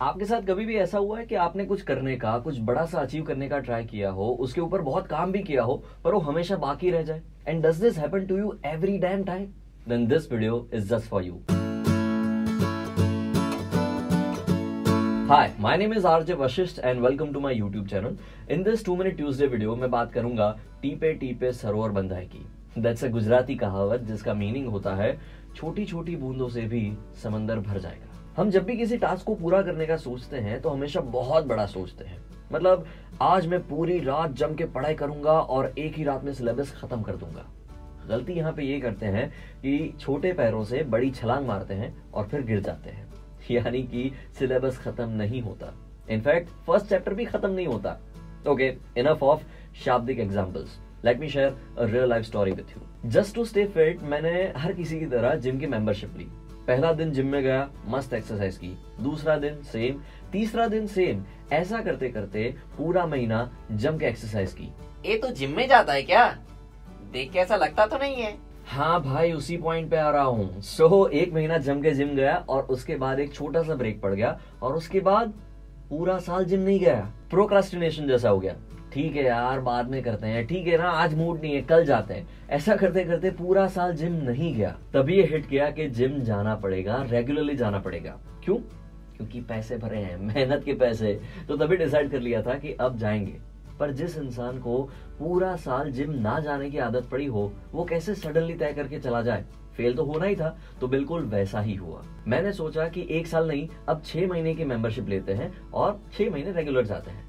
आपके साथ कभी भी ऐसा हुआ है कि आपने कुछ करने का, कुछ बड़ा सा अचीव करने का ट्राई किया हो, उसके ऊपर बहुत काम भी किया हो, पर वो हमेशा बाकी रह जाए? And does this happen to you every damn time then this video is just for you hi my name is RJ Vashishth and welcome to my YouTube channel in this two minute Tuesday video में बात करूँगा टीपे टीपे सरोवर बंधाए की। That's a Gujarati कहावत जिसका meaning होता है छोटी छोटी बूंदों से भी समंदर भर जाएगा। हम जब भी किसी टास्क को पूरा करने का सोचते हैं तो हमेशा बहुत बड़ा सोचते हैं। मतलब आज मैं पूरी रात जम के पढ़ाई करूँगा और एक ही रात में सिलेबस खत्म कर दूँगा। गलती यहाँ पे ये करते हैं कि छोटे पैरों से बड़ी छलांग मारते हैं और फिर गिर जाते हैं। यानी कि सिलेबस खत्म नहीं होता। इनफैक्ट फ़र्स्ट चैप्टर भी खत्म नहीं होता। ओके इनफ ऑफ़ शाब्दिक examples let me share real life story with you just to stay fit मैंने हर किसी की तरह जिम की मेंबरशिप ली। पहला दिन जिम में गया मस्त एक्सरसाइज की। दूसरा दिन सेम तीसरा दिन सेम ऐसा करते करते पूरा महीना जम के एक्सरसाइज की। ये तो जिम में जाता है क्या? देख के ऐसा लगता तो नहीं है। हाँ भाई उसी पॉइंट पे आ रहा हूँ। सो so, एक महीना जम के जिम गया और उसके बाद एक छोटा सा ब्रेक पड़ गया और उसके बाद पूरा साल जिम नहीं गया। प्रोक्रास्टिनेशन जैसा हो गया। ठीक है यार, बाद में करते हैं। ठीक है ना, आज मूड नहीं है, कल जाते हैं। ऐसा करते करते पूरा साल जिम नहीं गया। तभी ये हिट किया कि जिम जाना पड़ेगा रेगुलरली जाना पड़ेगा। क्यों? क्योंकि पैसे भरे हैं, मेहनत के पैसे। तो तभी डिसाइड कर लिया था कि अब जाएँगे। पर जिस इंसान को पूरा साल जिम ना जाने की आदत पड़ी हो, वो कैसे सडनली तय करके चला जाए? फेल तो होना ही था तो बिल्कुल वैसा ही हुआ। मैंने सोचा कि एक साल नहीं, अब छह महीने की मेंबरशिप लेते हैं और छह महीने रेगुलर जाते हैं।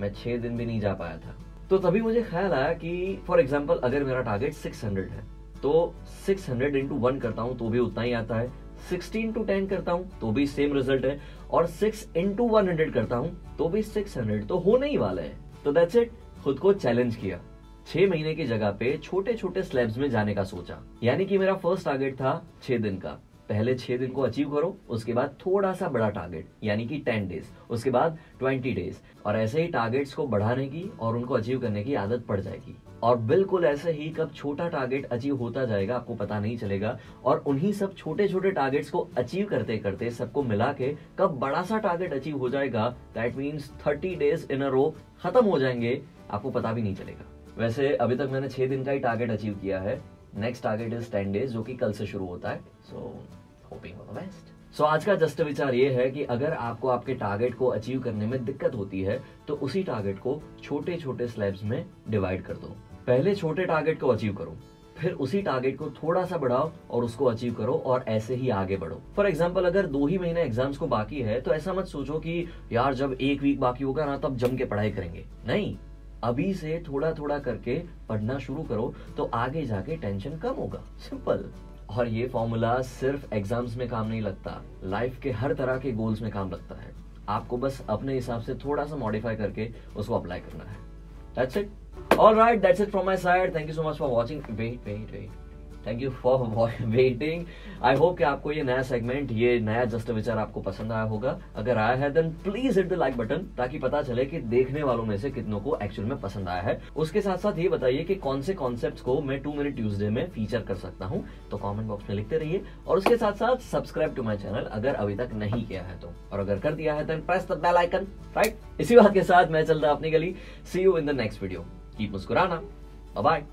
मैं छह दिन भी नहीं जा पाया था। तो तभी मुझे ख्याल आया कि फॉर एग्ज़ाम्पल अगर मेरा टारगेट 600 है तो 600 हंड्रेड इंटू वन करता हूँ तो भी उतना ही आता है। 16 इंटू टेन करता हूँ तो भी सेम रिज़ल्ट है। और 6 इंटू वन हंड्रेड करता हूँ तो भी 600 तो होने ही वाला है। तो दैट्स इट खुद को चैलेंज किया। छह महीने की जगह पे छोटे छोटे स्लैब्स में जाने का सोचा। यानी कि मेरा फ़र्स्ट टारगेट था छह दिन का। पहले छह दिन को अचीव करो, उसके बाद थोड़ा सा बड़ा टारगेट यानी कि टेन डेज़ उसके बाद ट्वेंटी डेज़ और ऐसे ही टारगेट्स को बढ़ाने की और उनको अचीव करने की आदत पड़ जाएगी। और बिल्कुल ऐसे ही कब छोटा टारगेट अचीव होता जाएगा, आपको पता नहीं चलेगा, और उन्हीं सब छोटे छोटे टारगेट्स को अचीव करते करते सबको मिला के कब बड़ा सा टारगेट अचीव हो जाएगा that means thirty days in a row खत्म हो जाएँगे, आपको पता भी नहीं चलेगा। वैसे अभी तक मैंने छह दिन का ही टारगेट अचीव किया है next target is ten days जो कि कल से शुरू होता है। So hoping for the best so आज का जस्ट विचार ये है कि अगर आपको आपके टारगेट को अचीव करने में दिक्कत होती है तो उसी टारगेट को छोटे छोटे स्लैब्स में डिवाइड कर दो। पहले छोटे टारगेट को अचीव करो, फिर उसी टारगेट को थोड़ा सा बढ़ाओ और उसको अचीव करो और ऐसे ही आगे बढ़ो। फॉर एग्ज़ाम्पल अगर दो ही महीने एग्ज़ाम्स को बाकी है तो ऐसा मत सोचो कि यार जब एक वीक बाकी होगा ना, तब जम के पढ़ाई करेंगे। नहीं। अभी से थोड़ा थोड़ा करके पढ़ना शुरू करो तो आगे जाके टेंशन कम होगा। सिंपल और ये फॉर्मूला सिर्फ़ एग्ज़ाम्स में काम नहीं लगता। लाइफ के हर तरह के गोल्स में काम लगता है। आपको बस अपने हिसाब से थोड़ा सा मॉडिफाई करके उसको अप्लाई करना है। That's it all right that's it from my side thank you so much for watching wait wait wait thank you for waiting I hope कि आपको ये नया सेगमेंट ये नया जस्ट विचार आपको पसंद आया होगा। अगर आया है then please hit the like button ताकि पता चले कि देखने वालों में से कितनों को एक्चुअल में पसंद आया है। उसके साथ साथ ये बताइए कि कौन से कॉन्सेप्ट को मैं टू मिनट ट्यूजडे में फीचर कर सकता हूँ। तो कॉमेंट बॉक्स में लिखते रहिए। और उसके साथ साथ सब्सक्राइब टू माई चैनल अगर अभी तक नहीं किया है तो। और अगर कर दिया है then press the bell icon right इसी बात के साथ मैं चलता अपनी गली। See you in the next video keep मुस्कुराना. बाय